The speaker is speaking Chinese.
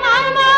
来吗？